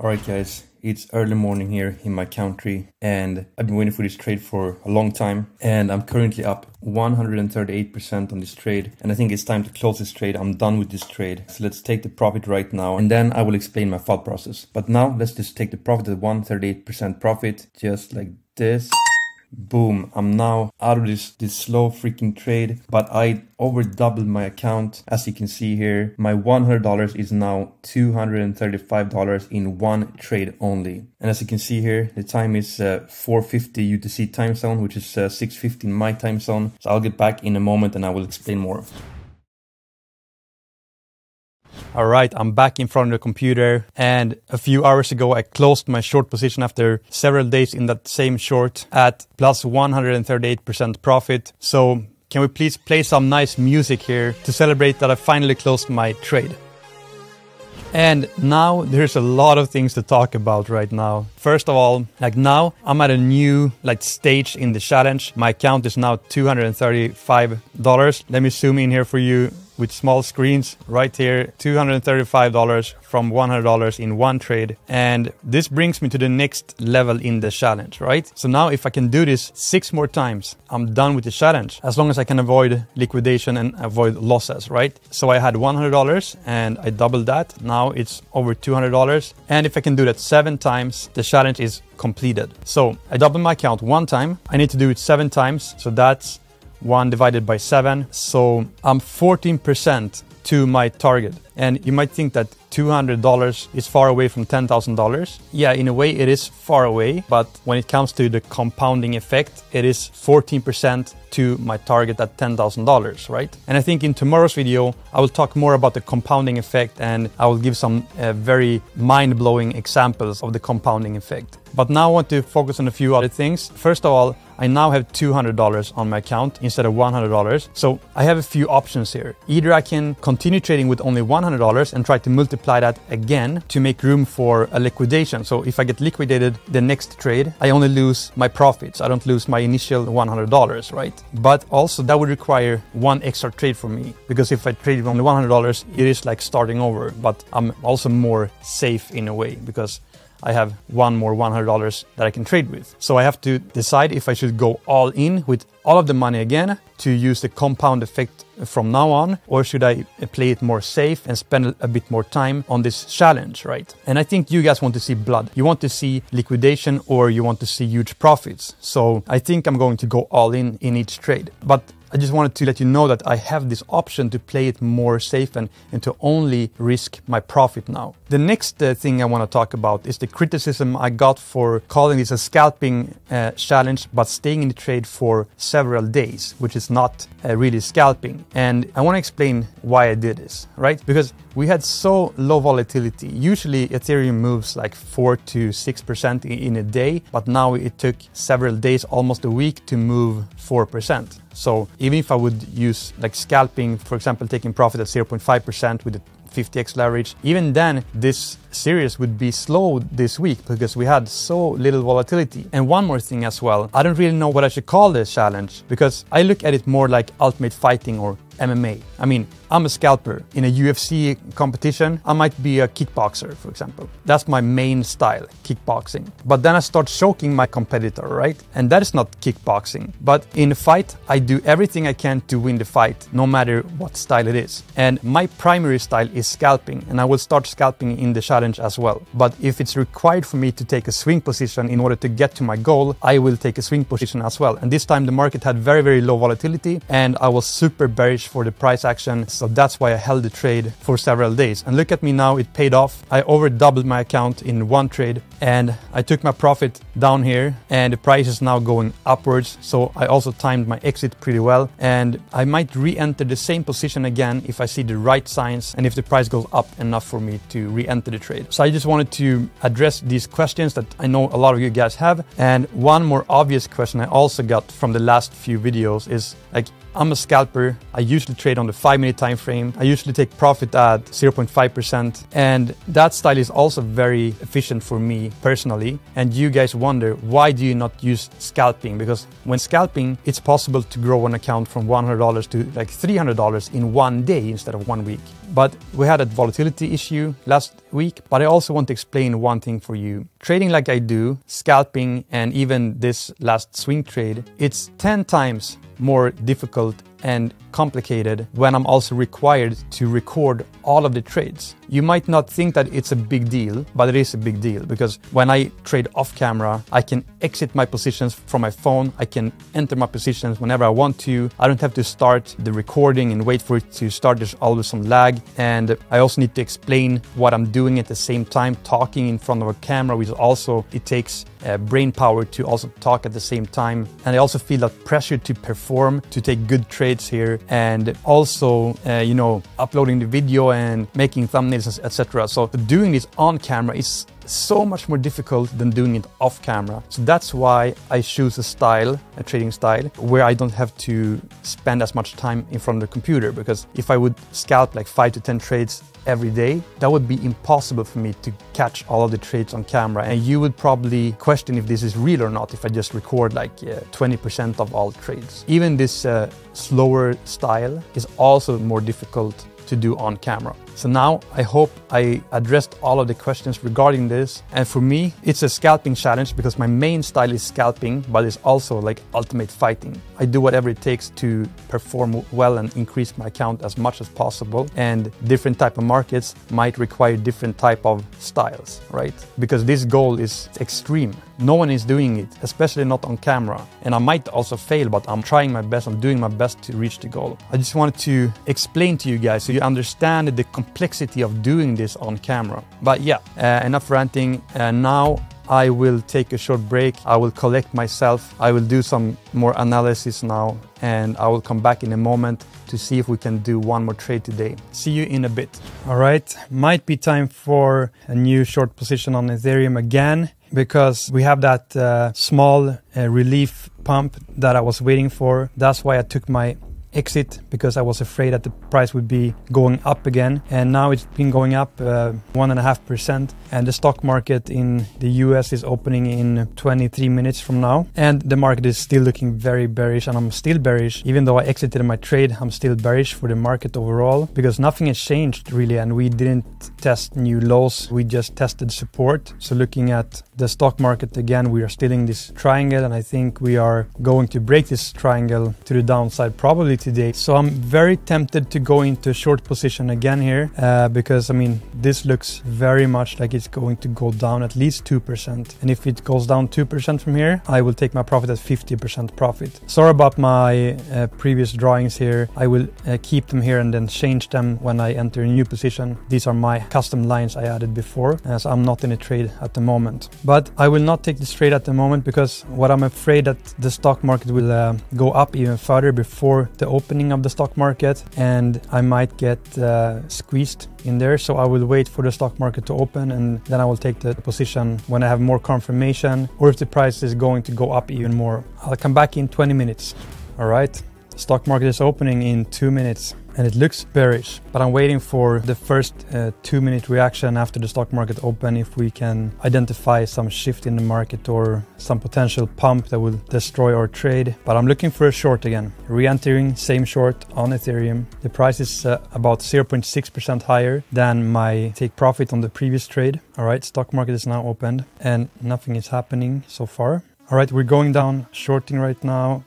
Alright guys, it's early morning here in my country and I've been waiting for this trade for a long time and I'm currently up 138% on this trade and I think it's time to close this trade. I'm done with this trade. So let's take the profit right now and then I will explain my thought process. But now let's just take the profit at 138% profit just like this boom i'm now out of this this slow freaking trade but i over doubled my account. As you can see here my $100 is now $235 in one trade only. And as you can see here the time is uh, 450 utc time zone which is uh, 650 in my time zone. So i'll get back in a moment and i will explain more all right, I'm back in front of the computer and a few hours ago I closed my short position after several days in that same short at plus 138% profit. So can we please play some nice music here to celebrate that I finally closed my trade? And now there's a lot of things to talk about right now. First of all, like now I'm at a new like stage in the challenge. My account is now $235. Let me zoom in here for you with small screens right here $235 from $100 in one trade. And this brings me to the next level in the challenge right? So now if I can do this six more times I'm done with the challenge as long as I can avoid liquidation and avoid losses right? So I had $100 and I doubled that. Now it's over $200 and if I can do that seven times the challenge is completed. So I doubled my account one time. I need to do it seven times. So that's 1 divided by 7. So I'm 14% to my target. And you might think that $200 is far away from $10,000. Yeah, in a way it is far away, but when it comes to the compounding effect, it is 14% to my target at $10,000, right? And I think in tomorrow's video, I will talk more about the compounding effect and I will give some uh, very mind-blowing examples of the compounding effect. But now I want to focus on a few other things. First of all, I now have $200 on my account instead of $100. So I have a few options here. Either I can continue trading with only $100 and try to multiply that again to make room for a liquidation. So if I get liquidated the next trade, I only lose my profits. I don't lose my initial $100, right? But also that would require one extra trade for me because if I trade only $100, it is like starting over, but I'm also more safe in a way because I have one more $100 that I can trade with. So I have to decide if I should go all in with all of the money again to use the compound effect from now on, or should I play it more safe and spend a bit more time on this challenge, right? And I think you guys want to see blood. You want to see liquidation or you want to see huge profits. So I think I'm going to go all in in each trade. But I just wanted to let you know that I have this option to play it more safe and, and to only risk my profit now. The next uh, thing I want to talk about is the criticism I got for calling this a scalping uh, challenge but staying in the trade for several days, which is not uh, really scalping. And I want to explain why I did this, right? Because we had so low volatility. Usually Ethereum moves like 4 to 6% in a day, but now it took several days, almost a week to move 4%. So even if I would use like scalping, for example, taking profit at 0.5% with a 50x leverage, even then this series would be slow this week because we had so little volatility. And one more thing as well, I don't really know what I should call this challenge because I look at it more like ultimate fighting or MMA. I mean, I'm a scalper. In a UFC competition, I might be a kickboxer, for example. That's my main style, kickboxing. But then I start choking my competitor, right? And that is not kickboxing. But in a fight, I do everything I can to win the fight, no matter what style it is. And my primary style is scalping, and I will start scalping in the challenge as well. But if it's required for me to take a swing position in order to get to my goal, I will take a swing position as well. And this time the market had very, very low volatility, and I was super bearish for the price action. So that's why I held the trade for several days. And look at me now, it paid off. I over doubled my account in one trade and I took my profit down here and the price is now going upwards. So I also timed my exit pretty well and I might re-enter the same position again if I see the right signs and if the price goes up enough for me to re-enter the trade. So I just wanted to address these questions that I know a lot of you guys have. And one more obvious question I also got from the last few videos is like, I'm a scalper. I usually trade on the five minute time frame. I usually take profit at 0.5%. And that style is also very efficient for me personally. And you guys wonder, why do you not use scalping? Because when scalping, it's possible to grow an account from $100 to like $300 in one day instead of one week. But we had a volatility issue last week, but I also want to explain one thing for you. Trading like I do, scalping, and even this last swing trade, it's 10 times more difficult and complicated when I'm also required to record all of the trades. You might not think that it's a big deal, but it is a big deal because when I trade off camera, I can exit my positions from my phone. I can enter my positions whenever I want to. I don't have to start the recording and wait for it to start. There's always some lag. And I also need to explain what I'm doing at the same time, talking in front of a camera, which also, it takes uh, brain power to also talk at the same time. And I also feel that pressure to perform, to take good trades here, and also, uh, you know, uploading the video and making thumbnails, etc. So doing this on camera is so much more difficult than doing it off camera. So that's why I choose a style, a trading style, where I don't have to spend as much time in front of the computer. Because if I would scalp like five to 10 trades every day, that would be impossible for me to catch all of the trades on camera. And you would probably question if this is real or not if I just record like 20% uh, of all trades. Even this uh, slower style is also more difficult to do on camera. So now I hope I addressed all of the questions regarding this. And for me, it's a scalping challenge because my main style is scalping, but it's also like ultimate fighting. I do whatever it takes to perform well and increase my account as much as possible. And different type of markets might require different type of styles, right? Because this goal is extreme. No one is doing it, especially not on camera. And I might also fail, but I'm trying my best. I'm doing my best to reach the goal. I just wanted to explain to you guys so you understand the of doing this on camera. But yeah, uh, enough ranting. Uh, now I will take a short break. I will collect myself. I will do some more analysis now and I will come back in a moment to see if we can do one more trade today. See you in a bit. All right, might be time for a new short position on Ethereum again because we have that uh, small uh, relief pump that I was waiting for. That's why I took my exit because I was afraid that the price would be going up again. And now it's been going up uh, one and a half percent. And the stock market in the US is opening in 23 minutes from now. And the market is still looking very bearish. And I'm still bearish. Even though I exited my trade, I'm still bearish for the market overall because nothing has changed really. And we didn't test new lows. We just tested support. So looking at the stock market again, we are still in this triangle. And I think we are going to break this triangle to the downside probably today. So I'm very tempted to go into a short position again here uh, because I mean, this looks very much like it's going to go down at least 2%. And if it goes down 2% from here, I will take my profit at 50% profit. Sorry about my uh, previous drawings here. I will uh, keep them here and then change them when I enter a new position. These are my custom lines I added before, as I'm not in a trade at the moment. But I will not take this trade at the moment because what I'm afraid that the stock market will uh, go up even further before the opening of the stock market and I might get uh, squeezed in there. So I will wait for the stock market to open and then I will take the position when I have more confirmation or if the price is going to go up even more. I'll come back in 20 minutes. All right. Stock market is opening in two minutes and it looks bearish. But I'm waiting for the first uh, two minute reaction after the stock market open if we can identify some shift in the market or some potential pump that will destroy our trade. But I'm looking for a short again. Re-entering same short on Ethereum. The price is uh, about 0.6% higher than my take profit on the previous trade. All right, stock market is now opened and nothing is happening so far. All right, we're going down shorting right now.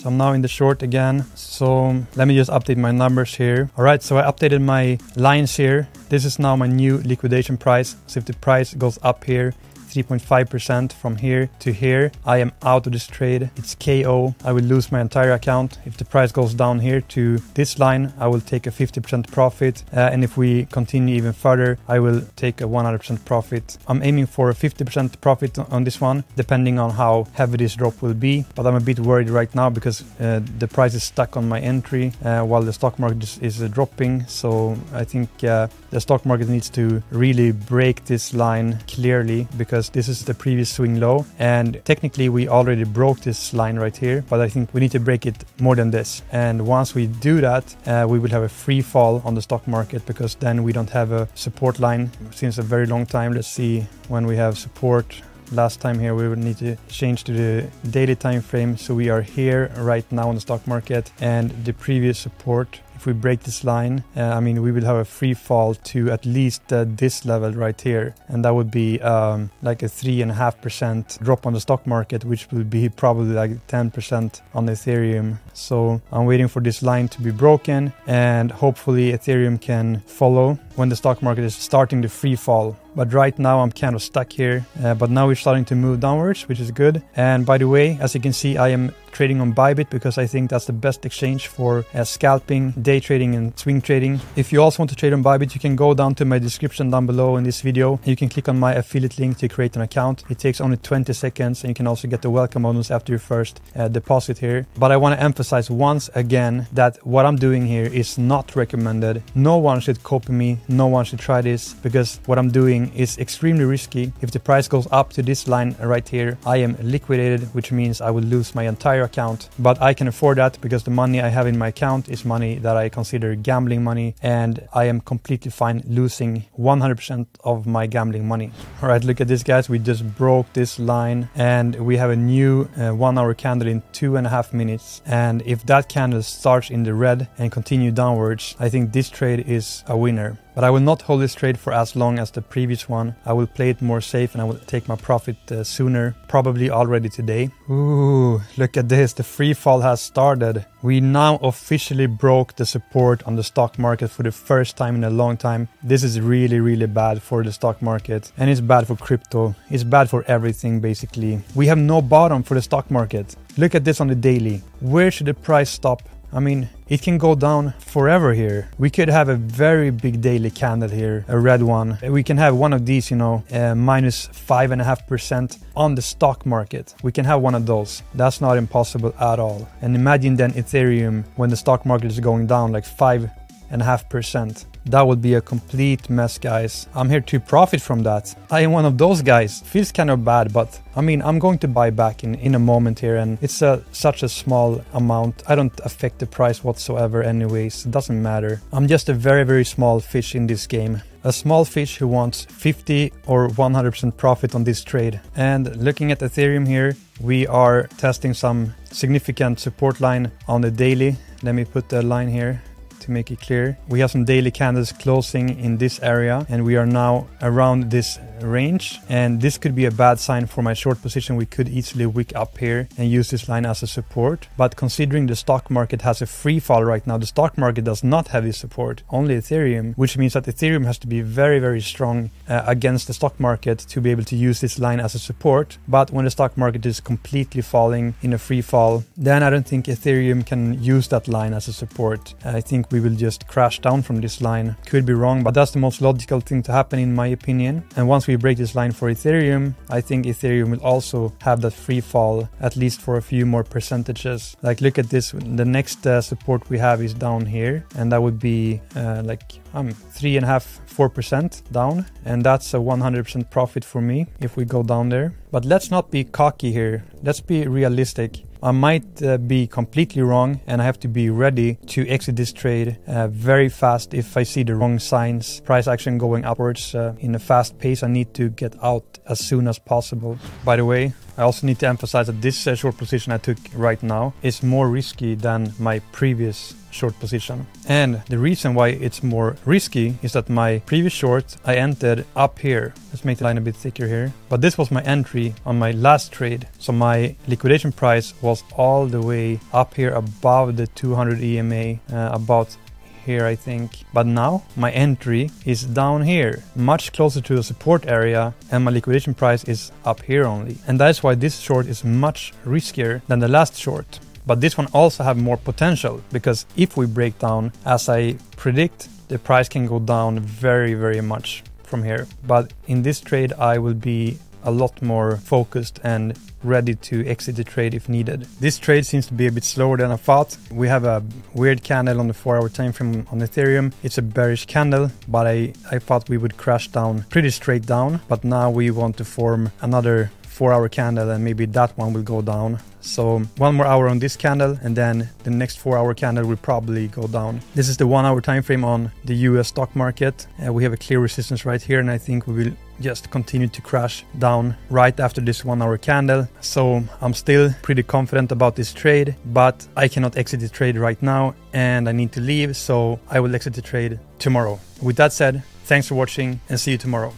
So I'm now in the short again. So let me just update my numbers here. All right, so I updated my lines here. This is now my new liquidation price. So if the price goes up here, 3.5% from here to here. I am out of this trade. It's KO. I will lose my entire account. If the price goes down here to this line, I will take a 50% profit. Uh, and if we continue even further, I will take a 100% profit. I'm aiming for a 50% profit on this one, depending on how heavy this drop will be. But I'm a bit worried right now because uh, the price is stuck on my entry uh, while the stock market is, is uh, dropping. So I think uh, the stock market needs to really break this line clearly because because this is the previous swing low and technically we already broke this line right here but I think we need to break it more than this. And once we do that uh, we will have a free fall on the stock market because then we don't have a support line since a very long time. Let's see when we have support. Last time here we would need to change to the daily time frame. So we are here right now on the stock market and the previous support if we break this line, uh, I mean, we will have a free fall to at least uh, this level right here. And that would be um, like a 3.5% drop on the stock market, which will be probably like 10% on Ethereum. So I'm waiting for this line to be broken and hopefully Ethereum can follow when the stock market is starting to free fall. But right now I'm kind of stuck here. Uh, but now we're starting to move downwards, which is good. And by the way, as you can see, I am trading on Bybit because I think that's the best exchange for uh, scalping, day trading, and swing trading. If you also want to trade on Bybit, you can go down to my description down below in this video. You can click on my affiliate link to create an account. It takes only 20 seconds, and you can also get the welcome bonus after your first uh, deposit here. But I want to emphasize once again that what I'm doing here is not recommended. No one should copy me. No one should try this because what I'm doing is extremely risky. If the price goes up to this line right here, I am liquidated, which means I will lose my entire account. But I can afford that because the money I have in my account is money that I consider gambling money, and I am completely fine losing 100% of my gambling money. All right, look at this, guys. We just broke this line, and we have a new uh, one-hour candle in two and a half minutes. And if that candle starts in the red and continue downwards, I think this trade is a winner. But I will not hold this trade for as long as the previous one. I will play it more safe and I will take my profit uh, sooner, probably already today. Ooh, look at this. The free fall has started. We now officially broke the support on the stock market for the first time in a long time. This is really, really bad for the stock market and it's bad for crypto. It's bad for everything basically. We have no bottom for the stock market. Look at this on the daily. Where should the price stop? I mean, it can go down forever here. We could have a very big daily candle here, a red one. We can have one of these, you know, uh, minus five and a half percent on the stock market. We can have one of those. That's not impossible at all. And imagine then Ethereum when the stock market is going down like five and a half percent. That would be a complete mess, guys. I'm here to profit from that. I am one of those guys. Feels kind of bad, but I mean, I'm going to buy back in, in a moment here, and it's a, such a small amount. I don't affect the price whatsoever, anyways. It doesn't matter. I'm just a very, very small fish in this game a small fish who wants 50 or 100% profit on this trade. And looking at Ethereum here, we are testing some significant support line on the daily. Let me put the line here to make it clear. We have some daily candles closing in this area and we are now around this range and this could be a bad sign for my short position. We could easily wick up here and use this line as a support. But considering the stock market has a free fall right now, the stock market does not have this support, only Ethereum, which means that Ethereum has to be very, very strong uh, against the stock market to be able to use this line as a support. But when the stock market is completely falling in a free fall, then I don't think Ethereum can use that line as a support. I think we will just crash down from this line. Could be wrong, but that's the most logical thing to happen in my opinion. And once we break this line for Ethereum, I think Ethereum will also have that free fall at least for a few more percentages. Like look at this, the next uh, support we have is down here, and that would be uh, like um, three and a half, four percent down, and that's a 100% profit for me if we go down there. But let's not be cocky here. Let's be realistic. I might uh, be completely wrong and I have to be ready to exit this trade uh, very fast if I see the wrong signs. Price action going upwards uh, in a fast pace. I need to get out as soon as possible. By the way, I also need to emphasize that this uh, short position I took right now is more risky than my previous short position. And the reason why it's more risky is that my previous short I entered up here. Let's make the line a bit thicker here. But this was my entry on my last trade. So my liquidation price was all the way up here above the 200 EMA, uh, about here I think. But now my entry is down here, much closer to the support area and my liquidation price is up here only. And that's why this short is much riskier than the last short. But this one also have more potential because if we break down as I predict, the price can go down very, very much from here. But in this trade, I will be a lot more focused and ready to exit the trade if needed. This trade seems to be a bit slower than I thought. We have a weird candle on the 4 hour time frame on Ethereum. It's a bearish candle, but I, I thought we would crash down pretty straight down. But now we want to form another 4 hour candle and maybe that one will go down. So one more hour on this candle and then the next 4 hour candle will probably go down. This is the 1 hour time frame on the US stock market. Uh, we have a clear resistance right here and I think we will just continue to crash down right after this one hour candle. So I'm still pretty confident about this trade, but I cannot exit the trade right now and I need to leave. So I will exit the trade tomorrow. With that said, thanks for watching and see you tomorrow.